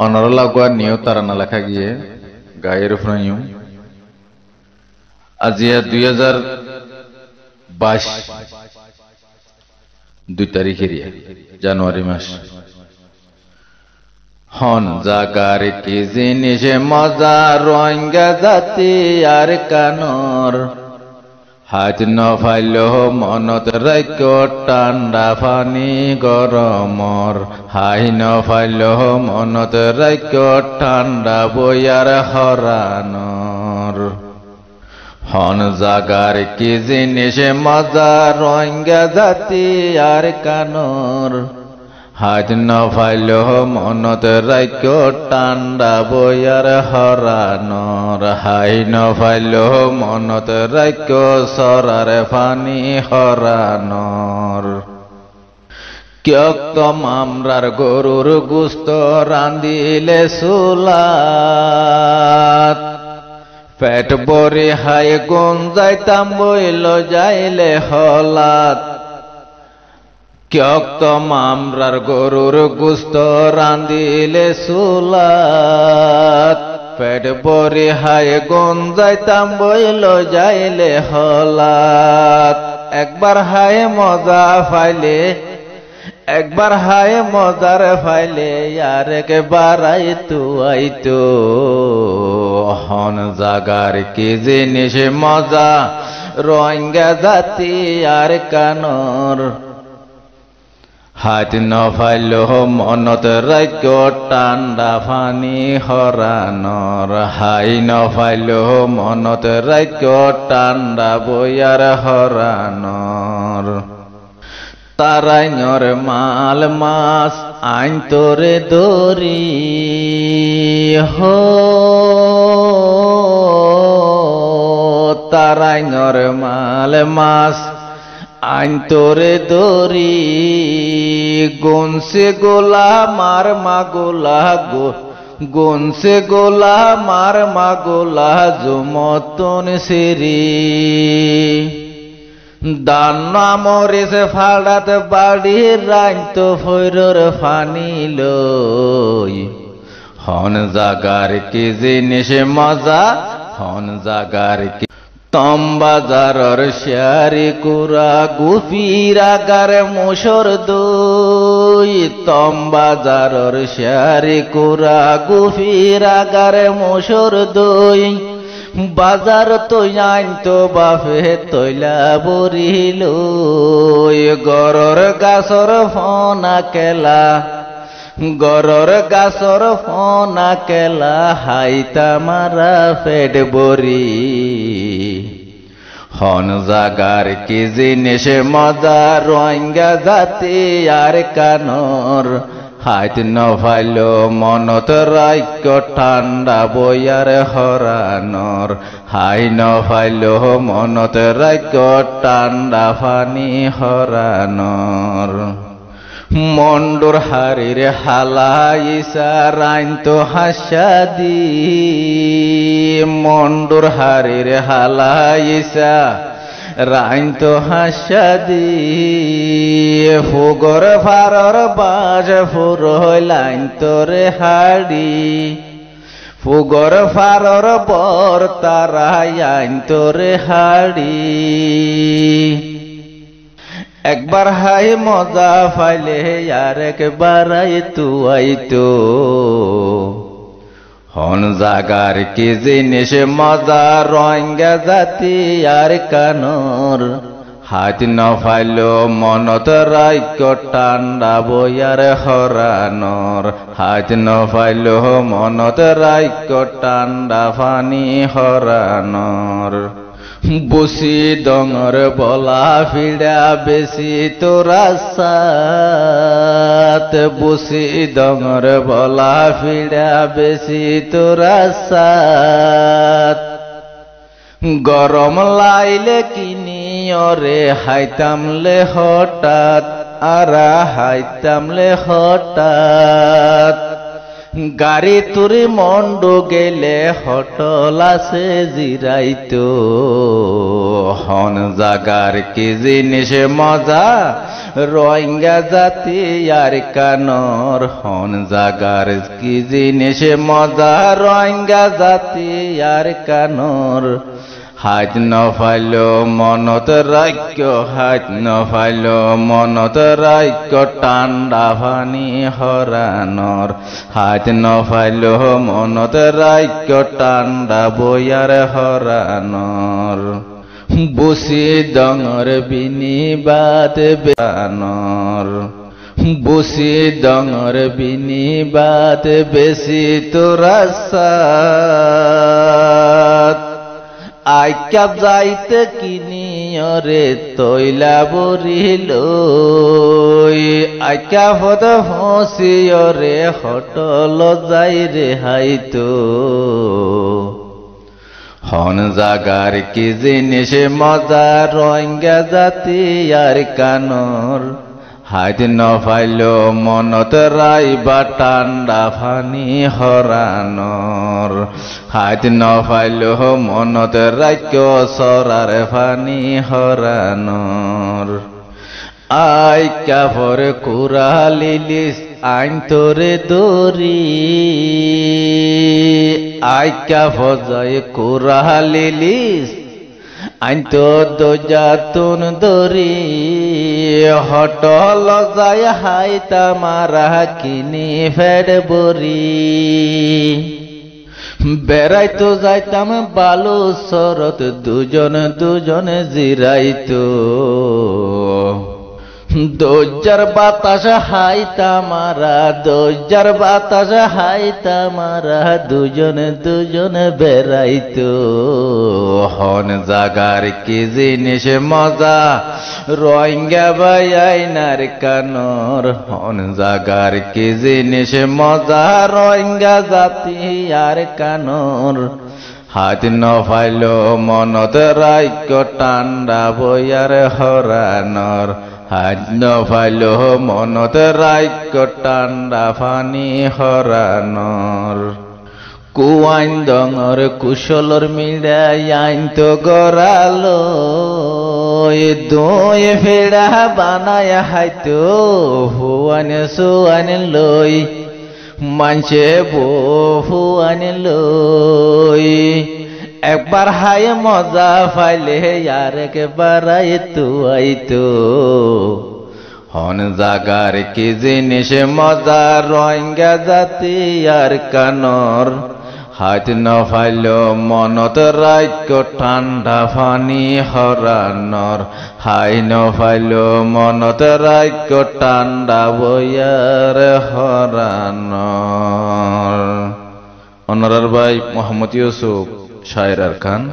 অনরলাগুয়া নিয়েও তারা না লেখা গিয়ে গায়ের উপরেও আজিয়া দুই হাজার বাইশ দুই তারিখের জানুয়ারি মাস। হন জাগার কি জিনিস মজা রঙ্গা জাতি আর কানর। হাত নফাইল মনত রাইক টান্ডা ফানি গরমর হাই নফাইল মনত রাইক ঠান্ডা বইয়ার হরানর হন জাগার কি জিনিস মজা রঙ্গা জাতি আর কানর। হাত নফাইল মনত রাইক টান্ডা বইয়ার হরানর হাই নফাইল মনত রাইক সরার ফানি হরানর কিয়ক মামরার গরুর গুস্ত রান্দিলে সুলাত। পেট বরে হাই গুন যাইতাম বইল যাইলে হলাত। কিয়ক মামরার গরুর গুস্ত রান্দিলে সুলাত। পেট বরে হাই গুন যাইতাম বইল যাইলে হলাত। একবার হায় মজা ফাইলে, একবার হায় মজার ফাইলে আর একবার আইতু আইতু হন জাগার কি জিনিস মজা রঙ্গা জাতি আর কানর। হাত নফাইল মনত রাইক টান্ডা ফানি হরানর হাই নফাইল মনত রাইক টান্ডা বইয়ার হরানর তারাইনর মাল মাস আইন তোরে দরি হো। তারাইনর মাল মাস আইন তোরে দরি গুনসে গোলা মার মা গোলা গো, গুনসে গোলা মার মা গোলা জুমতন সিরি। দান্না মরিছে ফাড়াত বাড়ি রাইত ফৈরর ফানি লই। হন জাগার কি জিনিস মজা, হন জাগার কি তম্বাজারর শেয়ারি কুরা গুফিরাগার মুসর দুই। তম্বাজারর শেয়ারি কুরা গুফিরাগার মুসর দুই। বাজার তো আইন তো বাফে তৈলা বরিল গরর গাছর ফনা কেলা গরর গাছর ফনা কেলা হাইতা মারা ফেড বরি। হন জাগার কি জিনিস মজা রঙ্গা জাতি আর কানর। হাত নফাইল মনত রাইক ঠান্ডা বইয়ার হরানর। হাই নফাইল মনত রাইক ঠান্ডা ফানি হরানর। মন্ডুর হারির হালাইসা রাইন তো হাসাদি। মন্ডুর হারির হালাইসা রাইন তো হাসাদি। ফুগর ফারর বাজ ফুর লাইন তোরে হাড়ি। ফুগর ফারর বর তারাই আইন তোরে হাড়ি। একবার হাই মজা ফাইলে আর একবার আইতু আইতু হন জাগার কি জিনিস, মজা রঙ্গা জাতি আর কানর। হাত নফাইল মনত রাইক টান্ডা বইয়ার হরানর। হাত নফাইল মনত রাইক টান্ডা ফানি হরানর। বসি ডঙর বলা ফিডা বেশি, তোরা সাত বসি ডঙর বলা ফিডা বেশি, তোরা সাত গরম লাইলে কিনি অরে হাইতামলে হঠাৎ। আরা হাইতামলে হঠাৎ। গাড়ি তুরি মন্ডু গেলে হটল আছে জিরাইতো। হন জাগার কি জিনিস মজা? রোহিঙ্গা জাতি আর কানর। হন জাগার কি জিনিস মজা? রোহিঙ্গা জাতি আর কানর। হাত নফাইল মনত রাক্য হাত নফাইল মনত রাক্য টান্ডা ভানি হরানর। হাত নফাইল মনত রাক্য টান্ডা বয়ার হরানর। বসি ডঙর বিনিবাদ বেয়ানর বসি ডঙর বিনিবাদ বেশি তোরা সাত। আইকা যাইতে কিনিয়রে তৈলা বরিল আইকা হদ হসিয়রে হটল যাই রে হাইতো। হন জাগার কি জিনিস মজা রঙ্গা জাতি আর কানর। হাত নফাইল মনত রাইবা টান্ডা ফানি হরানর। হাত নফাইল মনত রাক্য সরার ফানি হরানর। আই কাফর কুরালিলিস আইন তোরে দরি। আই কাফর জয় কুরালিলিস আইন তো দোজাতুন দরি, হটল যায় হাই তামারা কিনি ফেড বরি। বেড়াইতো যাইতাম বালু শরৎ, দুজন দুজনে জিরাইতো। দোজার বাতাস হাই তামারা দোজার বাতাস হাই তামারা দুজন দুজন বেড়াইতো। হন জাগার কি জিনিস মজা, রোহিঙ্গা বাইনার কানর। হন জাগার কি জিনিস মজা, রোহিঙ্গা জাতি আর কানর। হাত নফাইল মনত রাইক টান্ডা বয়ার হরানর। হাত নফাইল মনত রাইক টান্ডা ফানি কুয়াইন ডঙর কুশলর মিড়াই আইন তো গড়ালো। দোয় ফেড়া বানায় হাইতো হুয়ান সুয়ান লই। মানছে বহুয়ান লই। একবার হায় মজা ফাইলে, আর একবার আইতো আইতো। হন জাগার কি জিনিস, মজা রোহিঙ্গা জাতি আর কানর। হাত নফাইল মনত রাইক ঠান্ডা ফানি হরানর হাই নফাইল মনত রাইক ঠান্ডা বয়ার হরানর অনরার ভাই মোহাম্মদ ইউসুফ। Şair Erkan.